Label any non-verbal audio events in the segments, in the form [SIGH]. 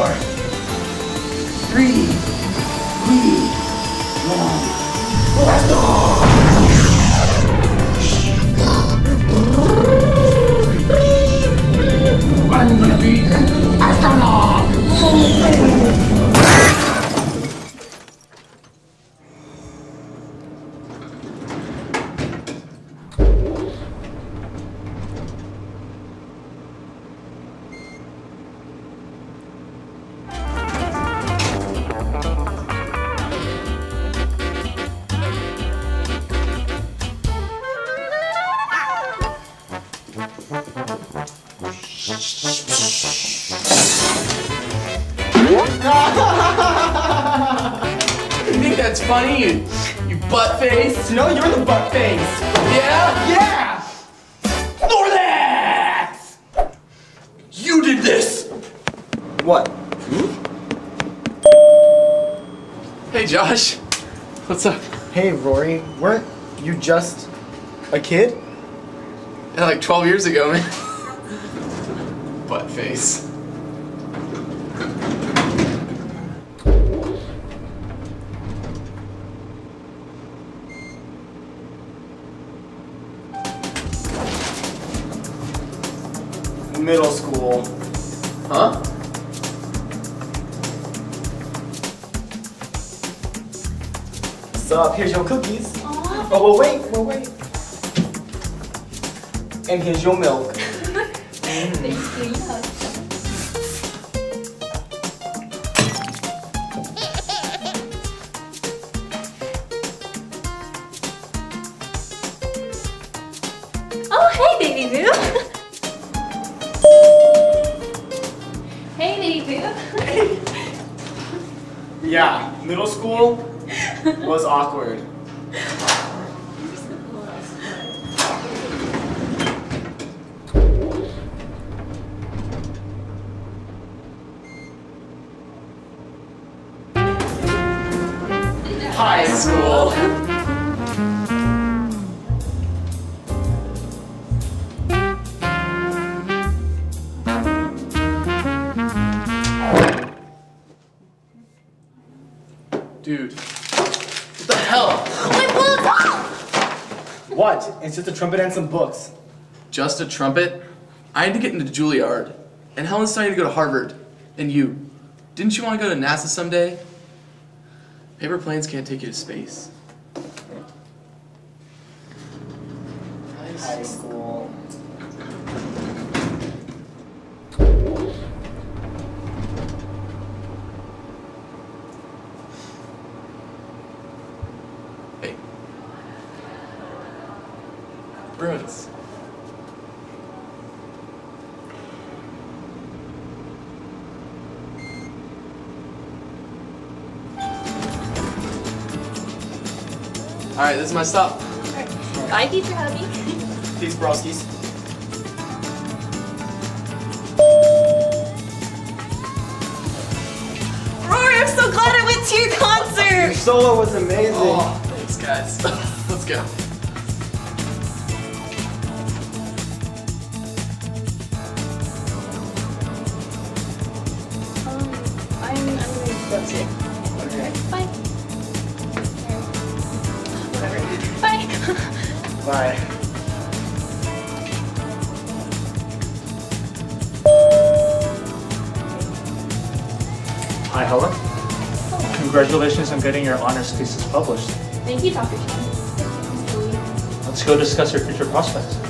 four, three, two, one, blast! I'm gonna be astronaut! You think that's funny, you, you butt face? No, you're the butt face. Yeah? Yeah. Snorlax! You did this! What? Hmm? Hey, Josh. What's up? Hey, Rory. Weren't you just a kid? Yeah, like 12 years ago, man. [LAUGHS] butt face. Middle school. Huh? Sup? Here's your cookies. Oh, well, wait, well, wait. And here's your milk. [LAUGHS] Oh, hey, baby boo. hey, baby boo. Yeah, middle school was awkward. High school. Dude. What the hell? What? It's just a trumpet and some books. Just a trumpet? I had to get into Juilliard. And Helen's starting to go to Harvard. And you. Didn't you want to go to NASA someday? Paper planes can't take you to space. High school. Hey. Bruins. Alright, this is my stop. Bye, teacher hubby. Peace, broskies. Rory, I'm so glad I went to your concert! Your concert. solo was amazing. Oh, thanks, guys. [LAUGHS] Let's go. Um, I'm, I'm gonna go too. Okay. Bye. Bye. Bye. Hi, Helen. Congratulations on getting your honors thesis published. Thank you, Dr. Chen. Let's go discuss your future prospects.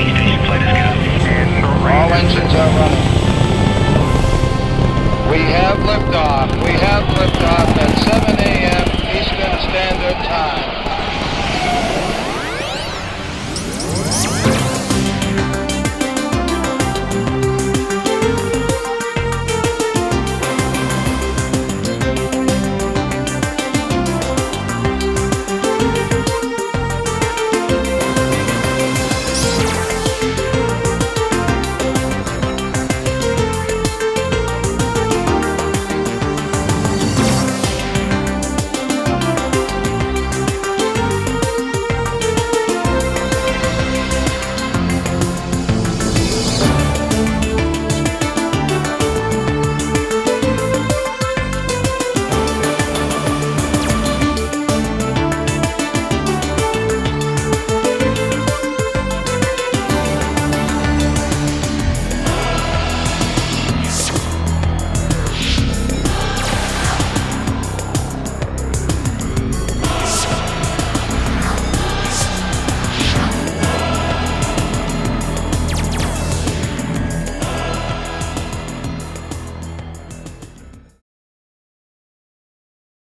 engines are running. We have liftoff. We have liftoff at 7 a.m. Eastern Standard Time.